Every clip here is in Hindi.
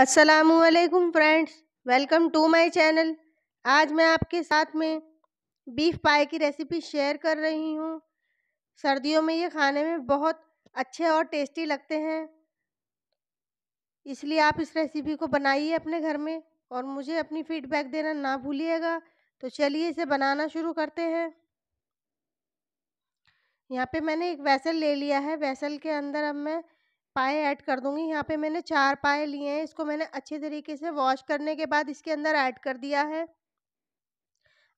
असलकुम friends, welcome to my channel. आज मैं आपके साथ में बीफ पाए की रेसिपी शेयर कर रही हूँ। सर्दियों में ये खाने में बहुत अच्छे और टेस्टी लगते हैं। इसलिए आप इस रेसिपी को बनाइए अपने घर में और मुझे अपनी फीडबैक देना ना भूलिएगा। तो चलिए इसे बनाना शुरू करते हैं। यहाँ पे मैंने एक वैसल ले लिया है। वैसल के अंदर अब मैं पाए ऐड कर दूँगी। यहाँ पे मैंने चार पाए लिए हैं, इसको मैंने अच्छे तरीके से वॉश करने के बाद इसके अंदर ऐड कर दिया है।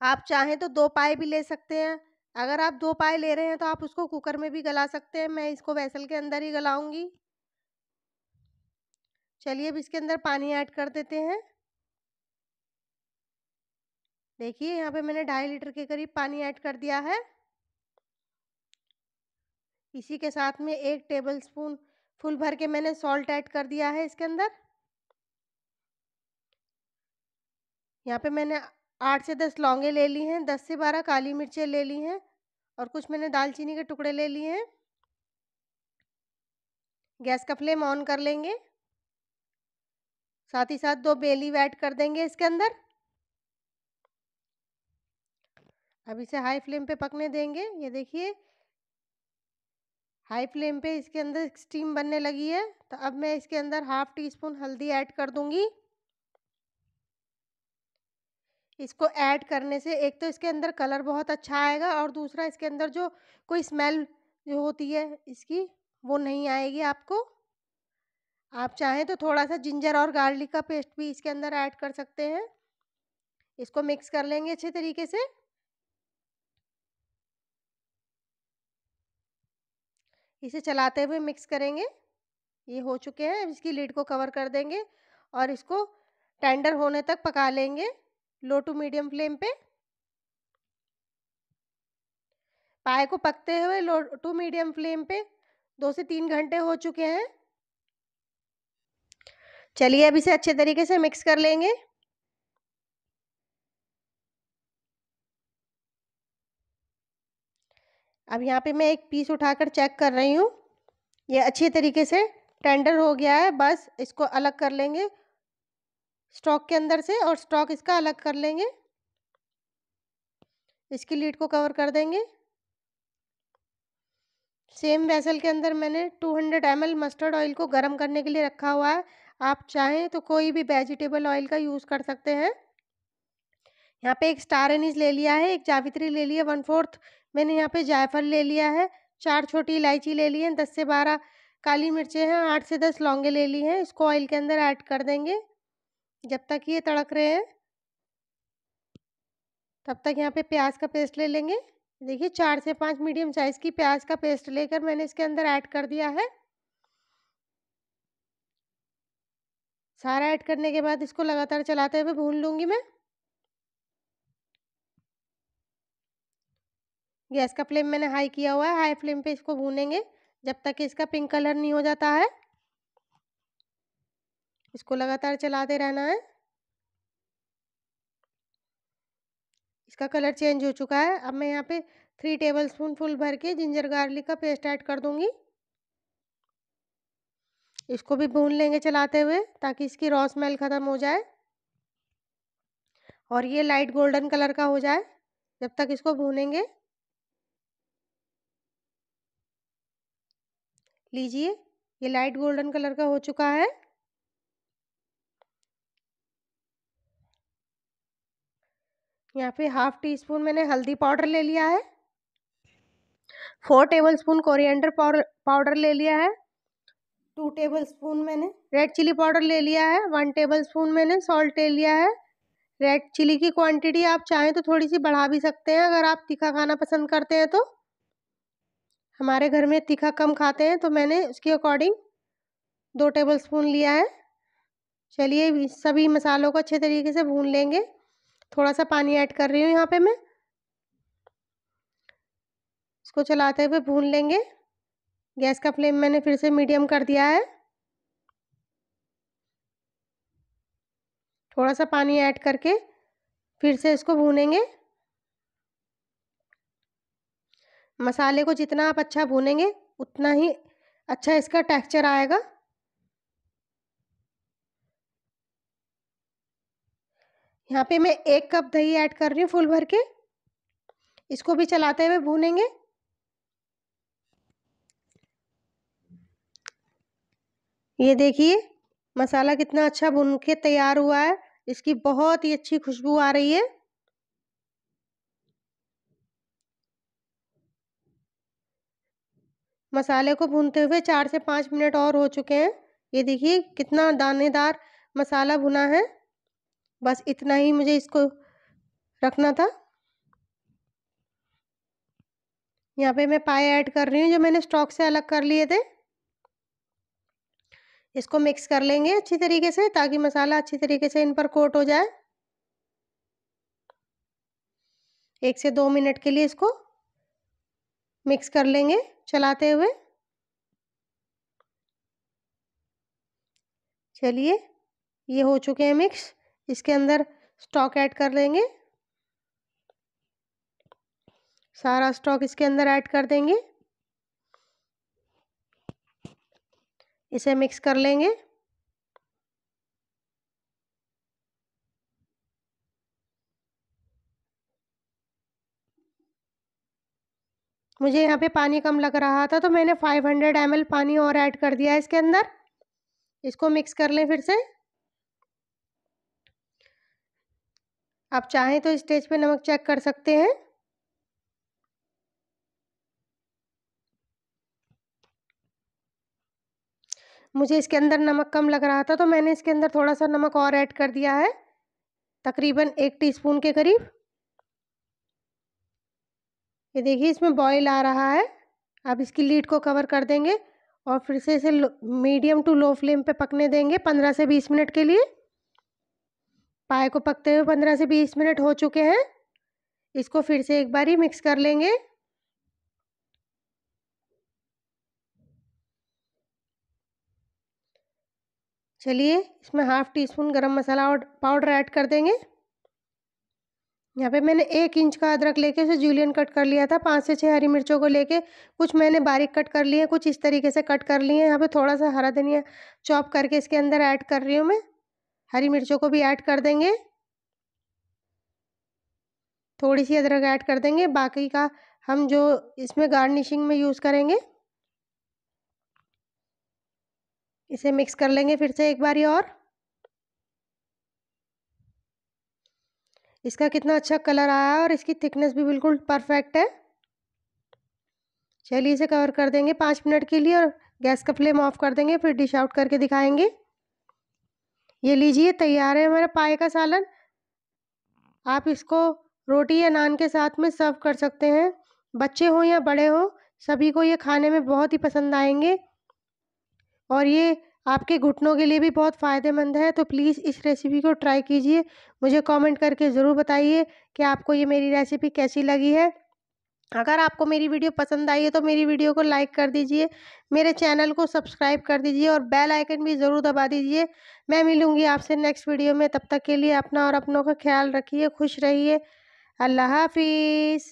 आप चाहें तो दो पाए भी ले सकते हैं। अगर आप दो पाए ले रहे हैं तो आप उसको कुकर में भी गला सकते हैं। मैं इसको वैसल के अंदर ही गलाऊँगी। चलिए अब इसके अंदर पानी ऐड कर देते हैं। देखिए, यहाँ पे मैंने ढाई लीटर के करीब पानी ऐड कर दिया है। इसी के साथ में एक टेबल स्पून फुल भर के मैंने सॉल्ट ऐड कर दिया है इसके अंदर। यहाँ पे मैंने आठ से दस लौंगे ले ली हैं, दस से बारह काली मिर्चें ले ली हैं और कुछ मैंने दालचीनी के टुकड़े ले लिए हैं। गैस का फ्लेम ऑन कर लेंगे। साथ ही साथ दो बेली ऐड कर देंगे इसके अंदर। अब इसे हाई फ्लेम पे पकने देंगे। ये देखिए हाई फ्लेम पे इसके अंदर स्टीम बनने लगी है। तो अब मैं इसके अंदर हाफ़ टी स्पून हल्दी ऐड कर दूँगी। इसको ऐड करने से एक तो इसके अंदर कलर बहुत अच्छा आएगा और दूसरा इसके अंदर जो कोई स्मेल जो होती है इसकी, वो नहीं आएगी आपको। आप चाहें तो थोड़ा सा जिंजर और गार्लिक का पेस्ट भी इसके अंदर ऐड कर सकते हैं। इसको मिक्स कर लेंगे अच्छे तरीके से। इसे चलाते हुए मिक्स करेंगे। ये हो चुके हैं इसकी लीड को कवर कर देंगे और इसको टेंडर होने तक पका लेंगे लो टू मीडियम फ्लेम पे। पाए को पकते हुए लो टू मीडियम फ्लेम पे दो से तीन घंटे हो चुके हैं। चलिए अब इसे अच्छे तरीके से मिक्स कर लेंगे। अब यहाँ पे मैं एक पीस उठाकर चेक कर रही हूँ। ये अच्छी तरीके से टेंडर हो गया है, बस इसको अलग कर लेंगे। स्टॉक के अंदर से और स्टॉक इसका अलग कर लेंगे। इसकी लीड को कवर कर देंगे। सेम वेसल के अंदर मैंने 200 हंड्रेड मस्टर्ड ऑयल को गर्म करने के लिए रखा हुआ है। आप चाहें तो कोई भी वेजिटेबल ऑयल का यूज़ कर सकते हैं। यहाँ पे एक स्टार एनिज ले लिया है, एक जावित्री ले लिया वन फोर्थ मैंने यहाँ पे जायफल ले लिया है, चार छोटी इलायची ले ली है, दस से बारह काली मिर्चें हैं, आठ से दस लौंगे ले ली हैं, इसको ऑयल के अंदर ऐड कर देंगे, जब तक ये तड़क रहे हैं। तब तक यहाँ पे प्याज का पेस्ट ले लेंगे। देखिए, चार से पाँच मीडियम साइज़ की प्याज का पेस्ट लेकर मैंने इसके अंदर ऐड कर दिया है। सारा ऐड करने के बाद इसको लगातार चलाते हुए भून लूँगी मैं। गैस का फ्लेम मैंने हाई किया हुआ है, हाई फ्लेम पे इसको भूनेंगे, जब तक इसका पिंक कलर नहीं हो जाता है। इसको लगातार चलाते रहना है। इसका कलर चेंज हो चुका है। अब मैं यहाँ पे थ्री टेबल स्पून फुल भर के जिंजर गार्लिक का पेस्ट ऐड कर दूँगी। इसको भी भून लेंगे चलाते हुए, ताकि इसकी रॉ स्मेल ख़त्म हो जाए और ये लाइट गोल्डन कलर का हो जाए, जब तक इसको भूनेंगे। लीजिए, ये लाइट गोल्डन कलर का हो चुका है। यहाँ पे हाफ़ टी स्पून मैंने हल्दी पाउडर ले लिया है। Four tablespoon coriander powder ले लिया है। टू टेबल स्पून मैंने रेड चिली पाउडर ले लिया है। वन टेबल स्पून मैंने सॉल्ट ले लिया है। रेड चिली की क्वांटिटी आप चाहें तो थोड़ी सी बढ़ा भी सकते हैं, अगर आप तीखा खाना पसंद करते हैं तो। हमारे घर में तीखा कम खाते हैं तो मैंने उसके अकॉर्डिंग दो टेबल स्पून लिया है। चलिए सभी मसालों को अच्छे तरीके से भून लेंगे। थोड़ा सा पानी ऐड कर रही हूँ यहाँ पे मैं। इसको चलाते हुए भून लेंगे। गैस का फ्लेम मैंने फिर से मीडियम कर दिया है। थोड़ा सा पानी ऐड करके फिर से इसको भूनेंगे। मसाले को जितना आप अच्छा भूनेंगे, उतना ही अच्छा इसका टेक्सचर आएगा। यहाँ पे मैं एक कप दही ऐड कर रही हूँ फुल भर के। इसको भी चलाते हुए भूनेंगे। ये देखिए, मसाला कितना अच्छा भुन के तैयार हुआ है। इसकी बहुत ही अच्छी खुशबू आ रही है। मसाले को भूनते हुए चार से पाँच मिनट और हो चुके हैं। ये देखिए, कितना दानेदार मसाला भुना है। बस इतना ही मुझे इसको रखना था। यहाँ पे मैं पाए ऐड कर रही हूँ, जो मैंने स्टॉक से अलग कर लिए थे। इसको मिक्स कर लेंगे अच्छी तरीके से, ताकि मसाला अच्छी तरीके से इन पर कोट हो जाए। एक से दो मिनट के लिए इसको मिक्स कर लेंगे। चलाते हुए। चलिए, ये हो चुके हैं मिक्स इसके अंदर स्टॉक ऐड कर लेंगे। सारा स्टॉक इसके अंदर ऐड कर देंगे। इसे मिक्स कर लेंगे। मुझे यहाँ पे पानी कम लग रहा था तो मैंने 500 हंड्रेड पानी और ऐड कर दिया है इसके अंदर। इसको मिक्स कर लें फिर से। आप चाहें तो स्टेज पे नमक चेक कर सकते हैं। मुझे इसके अंदर नमक कम लग रहा था तो मैंने इसके अंदर थोड़ा सा नमक और ऐड कर दिया है, तकरीबन एक टीस्पून के करीब। ये देखिए, इसमें बॉईल आ रहा है। अब इसकी लीड को कवर कर देंगे और फिर से इसे मीडियम टू लो फ्लेम पे पकने देंगे पंद्रह से बीस मिनट के लिए। पाए को पकते हुए पंद्रह से बीस मिनट हो चुके हैं। इसको फिर से एक बार ही मिक्स कर लेंगे। चलिए, इसमें हाफ़ टी स्पून गर्म मसाला और पाउडर ऐड कर देंगे। यहाँ पे मैंने एक इंच का अदरक लेके उसे जूलियन कट कर लिया था, पाँच से छः हरी मिर्चों को लेके। कुछ मैंने बारीक कट कर लिए कुछ इस तरीके से कट कर लिए यहाँ पे थोड़ा सा हरा धनिया चॉप करके इसके अंदर ऐड कर रही हूँ मैं। हरी मिर्चों को भी ऐड कर देंगे। थोड़ी सी अदरक ऐड कर देंगे। बाकी का हम जो इसमें गार्निशिंग में यूज़ करेंगे, इसे मिक्स कर लेंगे फिर से एक बारी और। इसका कितना अच्छा कलर आया और इसकी थिकनेस भी बिल्कुल परफेक्ट है। चलिए इसे कवर कर देंगे पाँच मिनट के लिए और गैस का फ्लेम ऑफ़ कर देंगे, फिर डिश आउट करके दिखाएँगे। ये लीजिए, तैयार है हमारा पाए का सालन। आप इसको रोटी या नान के साथ में सर्व कर सकते हैं। बच्चे हों या बड़े हों, सभी को ये खाने में बहुत ही पसंद आएँगे। और ये आपके घुटनों के लिए भी बहुत फ़ायदेमंद है तो प्लीज़ इस रेसिपी को ट्राई कीजिए। मुझे कमेंट करके ज़रूर बताइए कि आपको ये मेरी रेसिपी कैसी लगी है। अगर आपको मेरी वीडियो पसंद आई है तो मेरी वीडियो को लाइक कर दीजिए, मेरे चैनल को सब्सक्राइब कर दीजिए और बेल आइकन भी ज़रूर दबा दीजिए। मैं मिलूँगी आपसे नेक्स्ट वीडियो में, तब तक के लिए अपना और अपनों का ख्याल रखिए, खुश रहिए। अल्लाह हाफिज़।